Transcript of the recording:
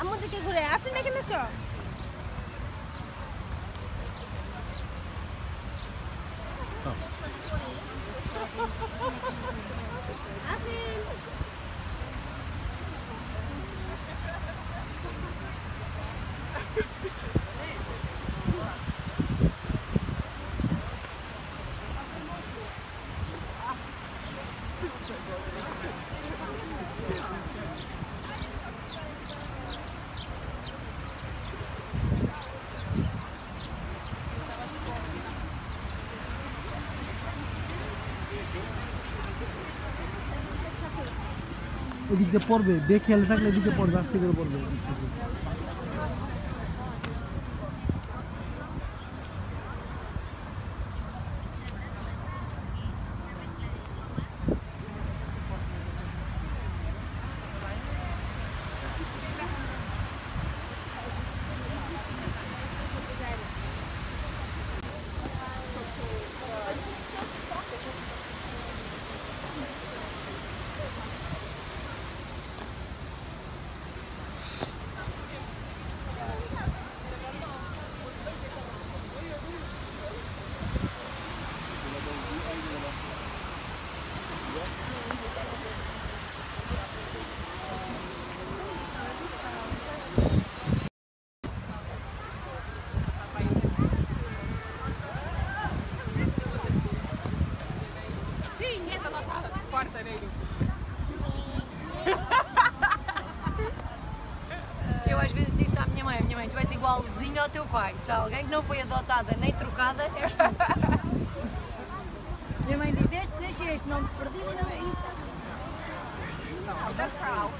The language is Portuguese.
আমার দিকে ঘুরে আপনি দেখেন না সব? এদিক দিয়ে পড়বে বেখেয়ালে থাকলে এদিকে পড়বে আস্তে করে পড়বে। Eu às vezes disse à minha mãe, minha mãe, tu és igualzinho ao teu pai. Se há alguém que não foi adotada nem trocada, és tu. minha mãe diz, desde que nasceste, não te perdi, não viste. Não, da Frau.